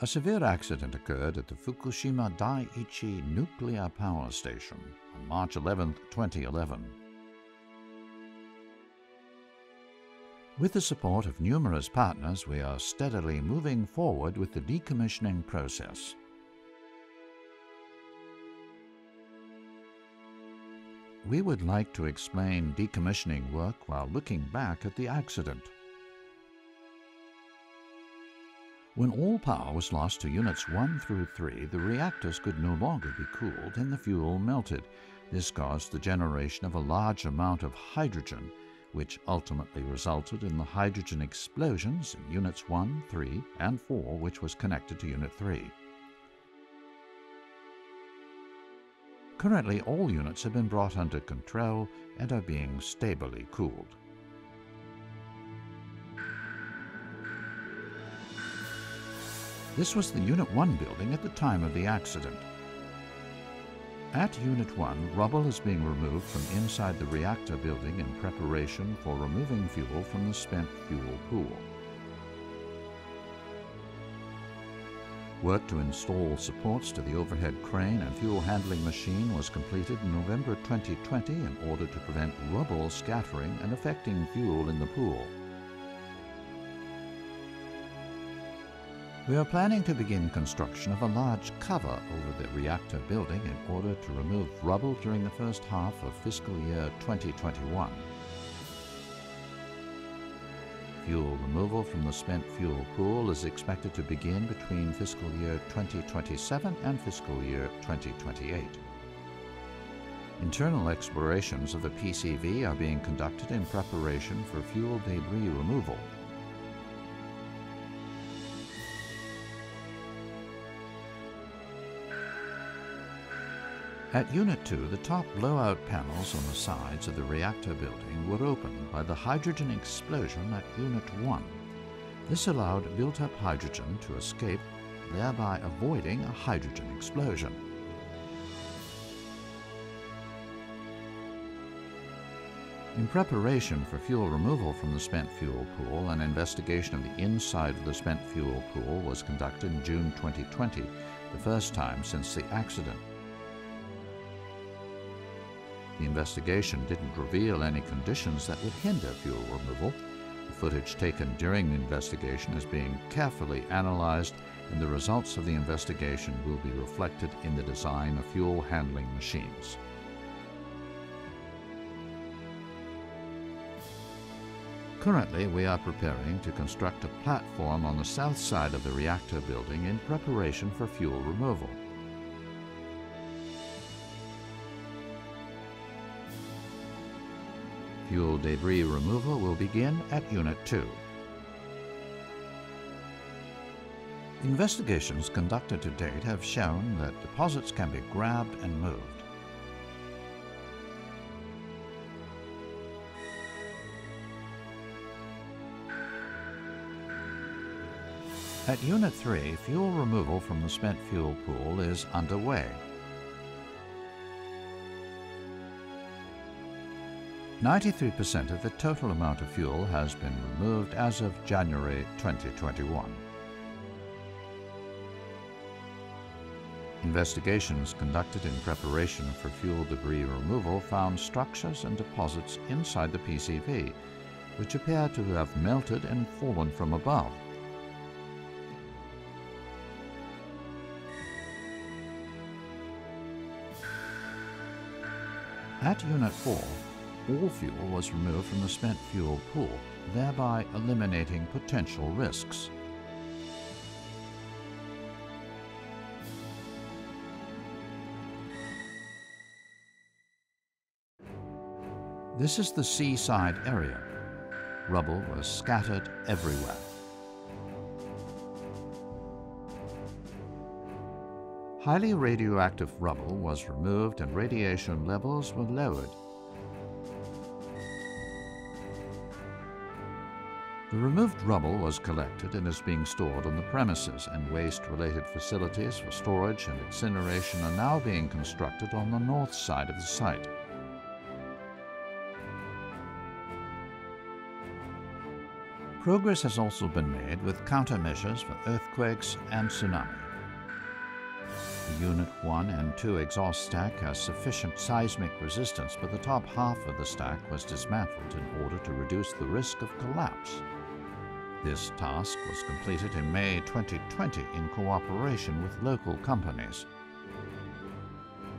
A severe accident occurred at the Fukushima Daiichi Nuclear Power Station on March 11, 2011. With the support of numerous partners, we are steadily moving forward with the decommissioning process. We would like to explain decommissioning work while looking back at the accident. When all power was lost to units 1 through 3, the reactors could no longer be cooled and the fuel melted. This caused the generation of a large amount of hydrogen, which ultimately resulted in the hydrogen explosions in units 1, 3, and 4, which was connected to unit 3. Currently, all units have been brought under control and are being stably cooled. This was the Unit 1 building at the time of the accident. At Unit 1, rubble is being removed from inside the reactor building in preparation for removing fuel from the spent fuel pool. Work to install supports to the overhead crane and fuel handling machine was completed in November 2020 in order to prevent rubble scattering and affecting fuel in the pool. We are planning to begin construction of a large cover over the reactor building in order to remove rubble during the first half of fiscal year 2021. Fuel removal from the spent fuel pool is expected to begin between fiscal year 2027 and fiscal year 2028. Internal explorations of the PCV are being conducted in preparation for fuel debris removal. At Unit 2, the top blowout panels on the sides of the reactor building were opened by the hydrogen explosion at Unit 1. This allowed built-up hydrogen to escape, thereby avoiding a hydrogen explosion. In preparation for fuel removal from the spent fuel pool, an investigation of the inside of the spent fuel pool was conducted in June 2020, the first time since the accident. The investigation didn't reveal any conditions that would hinder fuel removal. The footage taken during the investigation is being carefully analyzed, and the results of the investigation will be reflected in the design of fuel handling machines. Currently, we are preparing to construct a platform on the south side of the reactor building in preparation for fuel removal. Fuel debris removal will begin at Unit 2. Investigations conducted to date have shown that deposits can be grabbed and moved. At Unit 3, fuel removal from the spent fuel pool is underway. 93% of the total amount of fuel has been removed as of January 2021. Investigations conducted in preparation for fuel debris removal found structures and deposits inside the PCV, which appear to have melted and fallen from above. At Unit 4, all fuel was removed from the spent fuel pool, thereby eliminating potential risks. This is the seaside area. Rubble was scattered everywhere. Highly radioactive rubble was removed and radiation levels were lowered The removed rubble was collected and is being stored on the premises, and waste-related facilities for storage and incineration are now being constructed on the north side of the site. Progress has also been made with countermeasures for earthquakes and tsunami. The Unit 1 and 2 exhaust stack has sufficient seismic resistance, but the top half of the stack was dismantled in order to reduce the risk of collapse. This task was completed in May 2020 in cooperation with local companies.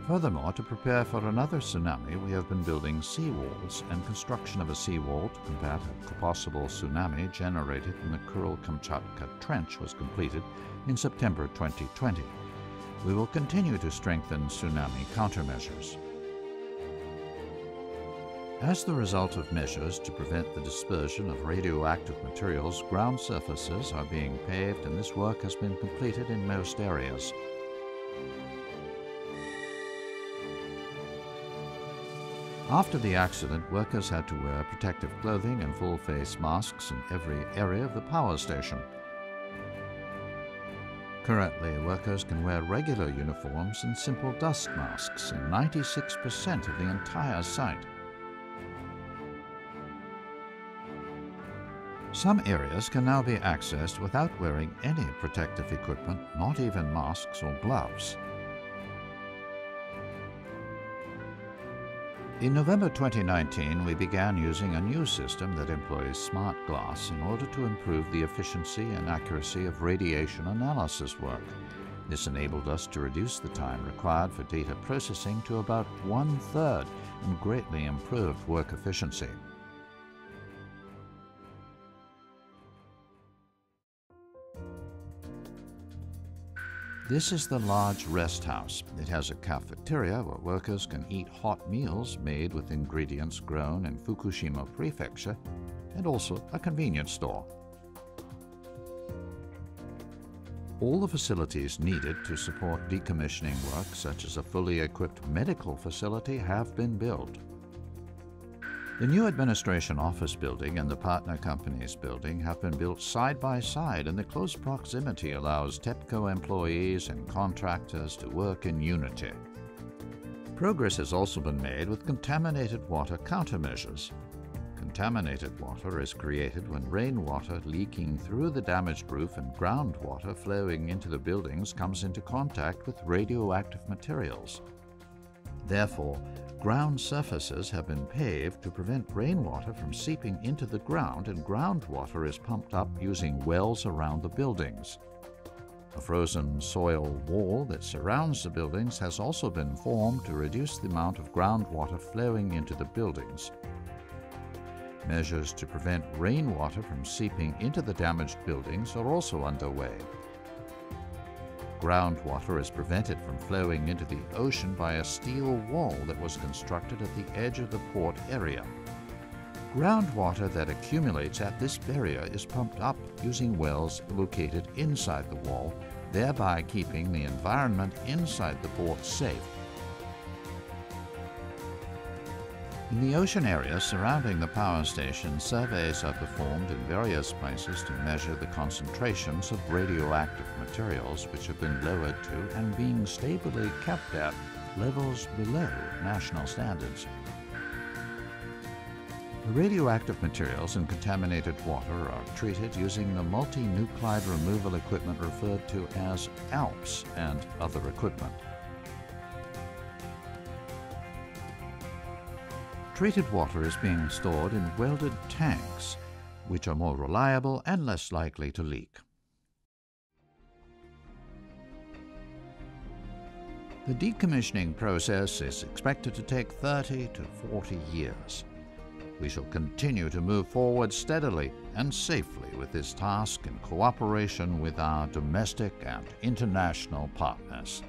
Furthermore, to prepare for another tsunami, we have been building seawalls, and construction of a seawall to combat a possible tsunami generated in the Kuril-Kamchatka Trench was completed in September 2020. We will continue to strengthen tsunami countermeasures. As the result of measures to prevent the dispersion of radioactive materials, ground surfaces are being paved and this work has been completed in most areas. After the accident, workers had to wear protective clothing and full face masks in every area of the power station. Currently, workers can wear regular uniforms and simple dust masks in 96% of the entire site. Some areas can now be accessed without wearing any protective equipment, not even masks or gloves. In November 2019, we began using a new system that employs smart glass in order to improve the efficiency and accuracy of radiation analysis work. This enabled us to reduce the time required for data processing to about one third and greatly improved work efficiency. This is the large rest house. It has a cafeteria where workers can eat hot meals made with ingredients grown in Fukushima Prefecture, and also a convenience store. All the facilities needed to support decommissioning work, such as a fully equipped medical facility, have been built. The new administration office building and the partner company's building have been built side by side, and the close proximity allows TEPCO employees and contractors to work in unity. Progress has also been made with contaminated water countermeasures. Contaminated water is created when rainwater leaking through the damaged roof and groundwater flowing into the buildings comes into contact with radioactive materials. Therefore, Ground surfaces have been paved to prevent rainwater from seeping into the ground and groundwater is pumped up using wells around the buildings. A frozen soil wall that surrounds the buildings has also been formed to reduce the amount of groundwater flowing into the buildings. Measures to prevent rainwater from seeping into the damaged buildings are also underway. Groundwater is prevented from flowing into the ocean by a steel wall that was constructed at the edge of the port area. Groundwater that accumulates at this barrier is pumped up using wells located inside the wall, thereby keeping the environment inside the port safe In the ocean area surrounding the power station, surveys are performed in various places to measure the concentrations of radioactive materials which have been lowered to and being stably kept at levels below national standards. The radioactive materials in contaminated water are treated using the multi-nuclide removal equipment referred to as ALPS and other equipment. Treated water is being stored in welded tanks, which are more reliable and less likely to leak. The decommissioning process is expected to take 30 to 40 years. We shall continue to move forward steadily and safely with this task in cooperation with our domestic and international partners.